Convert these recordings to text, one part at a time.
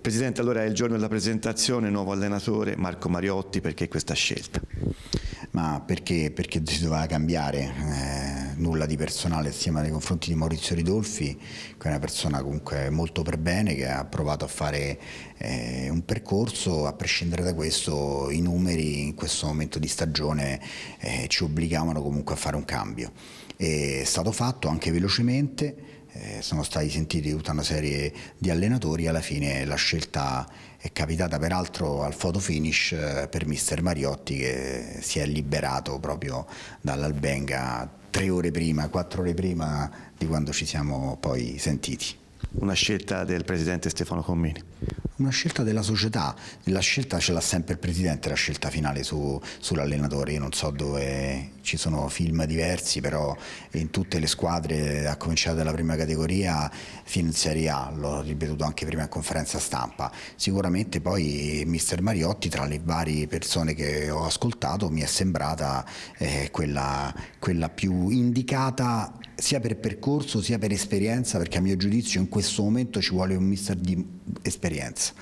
Presidente, allora è il giorno della presentazione, nuovo allenatore Marco Mariotti, perché questa scelta? Ma perché, perché si doveva cambiare, eh, nulla di personale assieme nei confronti di Maurizio Ridolfi, che è una persona comunque molto per bene, che ha provato a fare eh, un percorso, a prescindere da questo i numeri in questo momento di stagione eh, ci obbligavano comunque a fare un cambio. È stato fatto anche velocemente, eh, sono stati sentiti tutta una serie di allenatori alla fine la scelta è capitata peraltro al photo finish eh, per mister Mariotti che si è liberato proprio dall'Albenga tre ore prima, quattro ore prima di quando ci siamo poi sentiti. Una scelta del presidente Stefano Commini una scelta della società, la scelta ce l'ha sempre il presidente, la scelta finale su, sull'allenatore, io non so dove ci sono film diversi, però in tutte le squadre, a cominciare dalla prima categoria fino in Serie A, l'ho ripetuto anche prima in conferenza stampa, sicuramente poi mister Mariotti tra le varie persone che ho ascoltato mi è sembrata eh, quella, quella più indicata sia per percorso sia per esperienza, perché a mio giudizio in questo momento ci vuole un mister di esperienza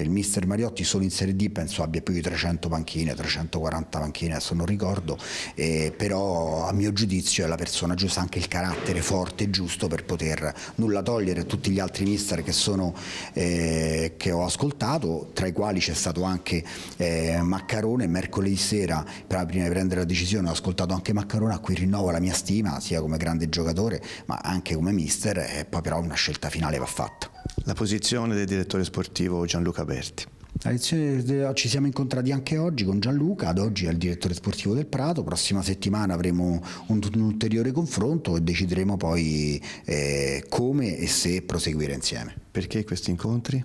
il mister Mariotti solo in Serie D penso abbia più di 300 panchine, 340 panchine, adesso non ricordo, eh, però a mio giudizio è la persona giusta, anche il carattere forte e giusto per poter nulla togliere a tutti gli altri mister che, sono, eh, che ho ascoltato, tra i quali c'è stato anche eh, Maccarone, mercoledì sera prima di prendere la decisione ho ascoltato anche Maccarone a cui rinnovo la mia stima sia come grande giocatore ma anche come mister e poi però una scelta finale va fatta. La posizione del direttore sportivo Gianluca Berti. Ci siamo incontrati anche oggi con Gianluca, ad oggi è il direttore sportivo del Prato, prossima settimana avremo un, un ulteriore confronto e decideremo poi eh, come e se proseguire insieme. Perché questi incontri?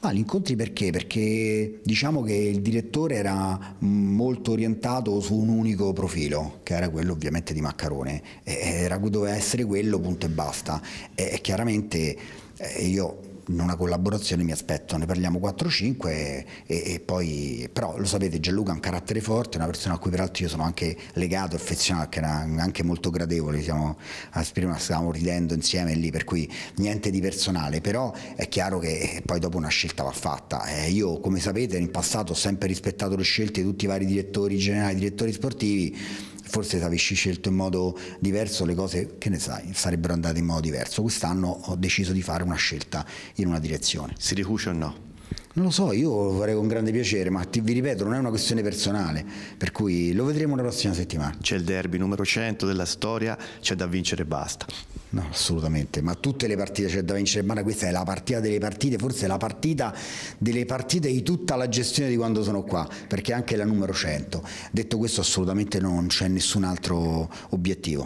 Ah, gli incontri perché? Perché diciamo che il direttore era molto orientato su un unico profilo, che era quello ovviamente di Maccarone, era, doveva essere quello, punto e basta. E chiaramente eh, io in una collaborazione mi aspetto, ne parliamo 4-5 e, e, poi, però lo sapete Gianluca ha un carattere forte, una persona a cui peraltro io sono anche legato, affezionato, che era anche molto gradevole, siamo, prima stavamo ridendo insieme lì, per cui niente di personale, però è chiaro che poi dopo una scelta va fatta. Eh, io come sapete in passato ho sempre rispettato le scelte di tutti i vari direttori generali, direttori sportivi, forse se avessi scelto in modo diverso le cose, che ne sai, sarebbero andate in modo diverso. Quest'anno ho deciso di fare una scelta in una direzione. Si ricuce o no? Non lo so, io lo farei con grande piacere, ma ti, vi ripeto, non è una questione personale, per cui lo vedremo la prossima settimana. C'è il derby numero 100 della storia, c'è da vincere e basta. No, assolutamente, ma tutte le partite c'è da vincere e basta, questa è la partita delle partite, forse la partita delle partite di tutta la gestione di quando sono qua, perché anche la numero 100. Detto questo assolutamente non c'è nessun altro obiettivo.